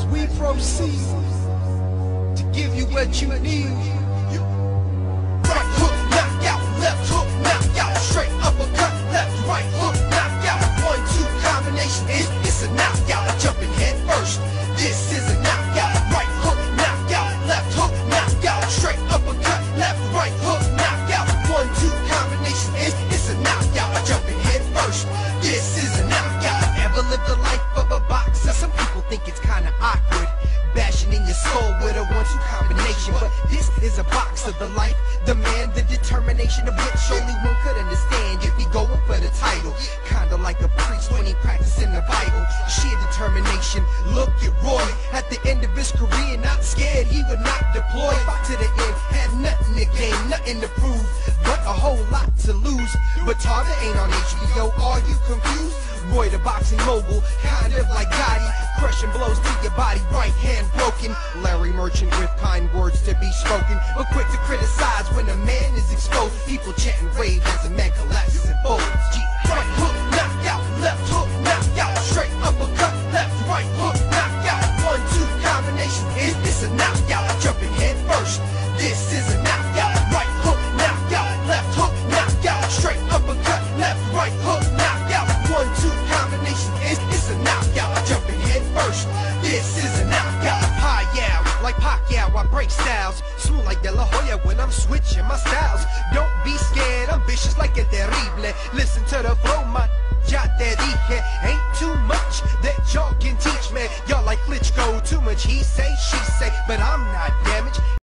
as we proceed to give you what you need. Soul with a one-two combination. But this is a box of the life The man, the determination of which only one could understand. If he going for the title Kinda like a priest when he practicing the Bible. Sheer determination, look at Roy. At the end of his career, not scared He would not deploy. Fought to the end, had nothing to gain Nothing to prove, but a whole lot to lose. But Tarver ain't on HBO, are you confused? Roy the boxing mogul, kind of like Gotti Crushing blows to your body, right hand broken. Larry Merchant with kind words to be spoken. But quick to criticize when a man is exposed. People chanting rave as a man collapses and folds. Right hook, knock out, left hook, knock out Straight uppercut, left, right hook, knock out One, two combination, is this a knockout? Like Pacquiao, I break styles. Smooth like De La Hoya when I'm switching my styles. Don't be scared, I'm vicious like a terrible. Listen to the flow, my ya te dije. Ain't too much that y'all can teach me. Y'all like Klitschko, too much he say, she say But I'm not